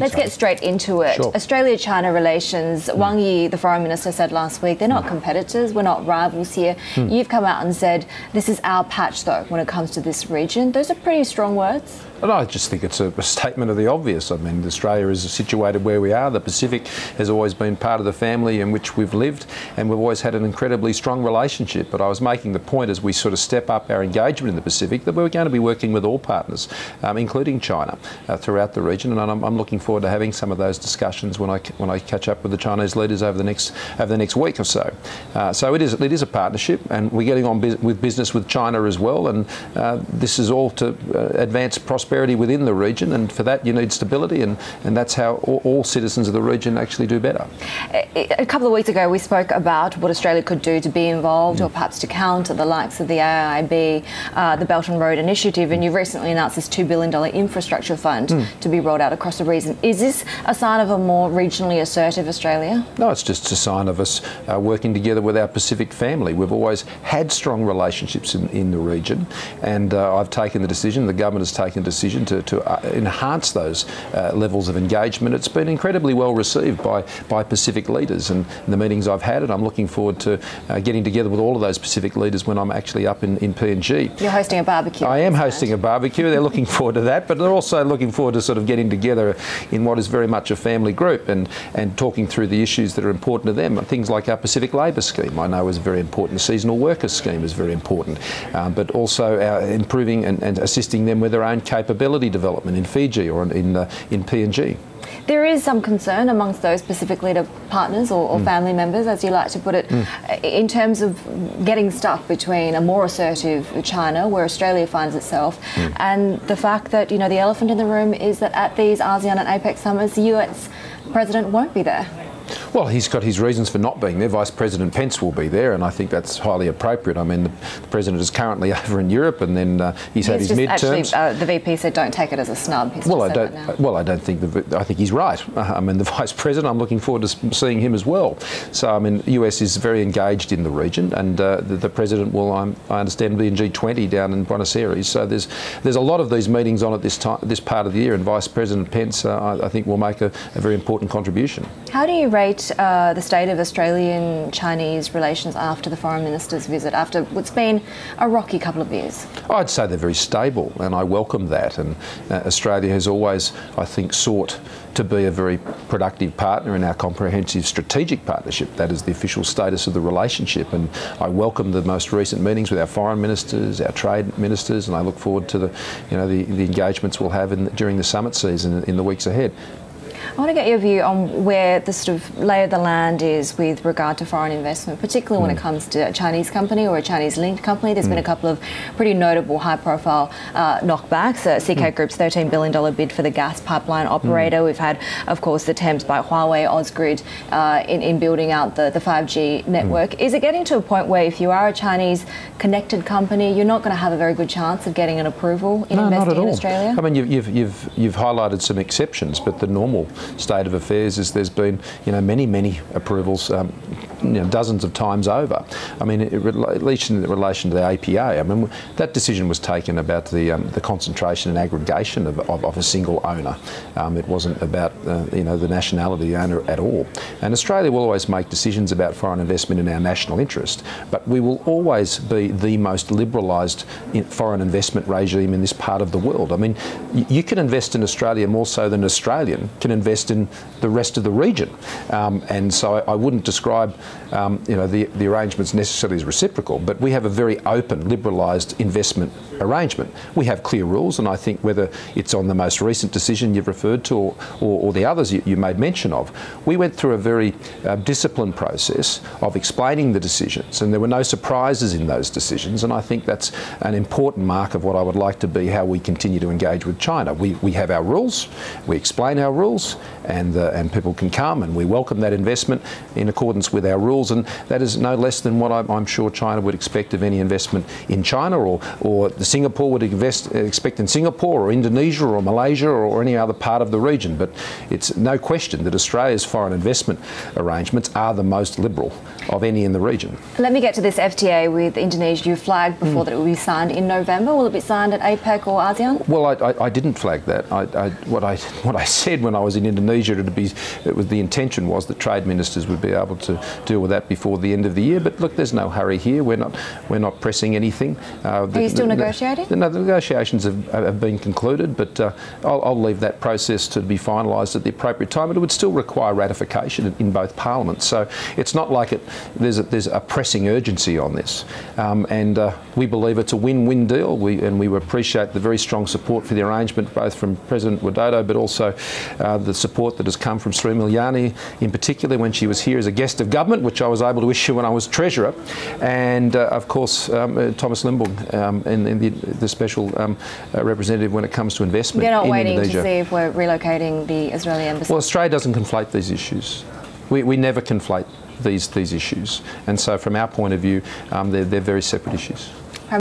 Let's get straight into it. Sure. Australia China relations. Wang Yi, the foreign minister, said last week they're not competitors, we're not rivals here. You've come out and said this is our patch, though, when it comes to this region. Those are pretty strong words. And I just think it's a, a statement of the obvious. I mean, Australia is situated where we are. The Pacific has always been part of the family in which we've lived, and we've always had an incredibly strong relationship. But I was making the point as we sort of step up our engagement in the Pacific that we're going to be working with all partners, um, including China, uh, throughout the region. And I'm, I'm looking forward to having some of those discussions when I when I catch up with the Chinese leaders over the next over the next week or so. Uh, so it is it is a partnership, and we're getting on with business with China as well. And uh, this is all to uh, advance prosperity within the region, and for that you need stability, and, and that's how all, all citizens of the region actually do better. A couple of weeks ago, we spoke about what Australia could do to be involved Mm. or perhaps to counter the likes of the AIB, uh, the Belt and Road Initiative, and you've recently announced this $2 billion infrastructure fund Mm. to be rolled out across the region. Is this a sign of a more regionally assertive Australia? No, it's just a sign of us uh, working together with our Pacific family. We've always had strong relationships in, in the region, and uh, I've taken the decision, the government has taken the decision to, to uh, enhance those uh, levels of engagement. It's been incredibly well received by, by Pacific leaders, and the meetings I've had, and I'm looking forward to uh, getting together with all of those Pacific leaders when I'm actually up in, in PNG. You're hosting a barbecue. I am hosting a barbecue. They're looking forward to that, but they're also looking forward to sort of getting together in what is very much a family group and, and talking through the issues that are important to them. Things like our Pacific Labour Scheme, I know is very important. The seasonal worker scheme is very important, um, but also improving and, and assisting them with their own capability development in Fiji or in, in, uh, in PNG. There is some concern amongst those Pacific Leader partners or, or family members, as you like to put it, in terms of getting stuck between a more assertive China, where Australia finds itself, Hmm. and the fact that you know the elephant in the room is that at these ASEAN and APEC summits, the US president won't be there. Well, he's got his reasons for not being there. Vice President Pence will be there, and I think that's highly appropriate. I mean, the, the president is currently over in Europe, and then uh, he's had his midterms. actually, uh, the VP said, don't take it as a snub. He's Well, I don't. Well, I don't think the. I think he's right. I mean, the vice president. I'm looking forward to seeing him as well. So, I mean, the US is very engaged in the region, and uh, the, the president will, I'm, I understand, be in G20 down in Buenos Aires. So there's there's a lot of these meetings on at this time, this part of the year, and Vice President Pence, uh, I, I think, will make a, a very important contribution. How do you rate uh, the state of Australian Chinese relations after the foreign minister's visit, after what's been a rocky couple of years? I'd say they're very stable, and I welcome that. And uh, Australia has always, I think, sought to be a very productive partner in our comprehensive strategic partnership. That is the official status of the relationship. And I welcome the most recent meetings with our foreign ministers, our trade ministers, and I look forward to the, you know, the, the engagements we'll have in, during the summit season in the weeks ahead. I want to get your view on where the sort of lay of the land is with regard to foreign investment, particularly when it comes to a Chinese company or a Chinese linked company. There's been a couple of pretty notable high profile uh, knockbacks. Uh, CK Group's $13 billion bid for the gas pipeline operator. We've had, of course, the attempts by Huawei, Ausgrid uh, in, in building out the, the 5G network. Is it getting to a point where if you are a Chinese connected company, you're not going to have a very good chance of getting an approval in No, investing not at in all. Australia? I mean, you've, you've, you've, you've highlighted some exceptions, but the normal state of affairs is there's been, you know, many, many approvals, um, you know, dozens of times over. I mean, it, at least in relation to the APA, I mean, that decision was taken about the, um, the concentration and aggregation of, of, of a single owner. Um, it wasn't about, uh, you know, the nationality owner at all. And Australia will always make decisions about foreign investment in our national interest, but we will always be the most liberalised foreign investment regime in this part of the world. I mean, you can invest in Australia more so than an Australian can invest in the rest of the region. Um, and so I, I wouldn't describe, um, you know, the, the arrangements necessarily as reciprocal, but we have a very open, liberalised investment arrangement. We have clear rules, and I think whether it's on the most recent decision you've referred to or, or, or the others you, you made mention of, we went through a very uh, disciplined process of explaining the decisions, and there were no surprises in those decisions, and I think that's an important mark of what I would like to be how we continue to engage with China. We, we have our rules, we explain our rules, and, uh, and people can come, and we welcome that investment in accordance with our rules, and that is no less than what I'm, I'm sure China would expect of any investment in China or, or Singapore would invest, expect in Singapore or Indonesia or Malaysia or any other part of the region. But it's no question that Australia's foreign investment arrangements are the most liberal of any in the region. Let me get to this FTA with Indonesia. You flagged before mm. that it will be signed in November. Will it be signed at APEC or ASEAN? Well, I, I, I didn't flag that. I, what, I, what I said when I was in Indonesia, it be, it was, the intention was that trade ministers would be able to deal with that before the end of the year. But look, there's no hurry here. We're not, we're not pressing anything. Uh, the, Are you still the, negotiating? The, no, the negotiations have, have been concluded, but uh, I'll, I'll, leave that process to be finalised at the appropriate time. But it would still require ratification in, in both parliaments. So it's not like it, there's, a, there's a pressing urgency on this. Um, and uh, we believe it's a win-win deal. We, and we appreciate the very strong support for the arrangement, both from President Widodo, but also uh, the support that has come from Sri Mulyani, in particular when she was here as a guest of government, which I was able to issue when I was Treasurer, and uh, of course um, uh, Thomas Lembong um, and, and the, the, special um, uh, representative when it comes to investment. They're not in waiting Indonesia. to see if we're relocating the Israeli embassy. Well, Australia doesn't conflate these issues. We, we never conflate these these issues, and so from our point of view, um, they're, they're very separate issues.